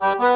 Bye.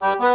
Bye.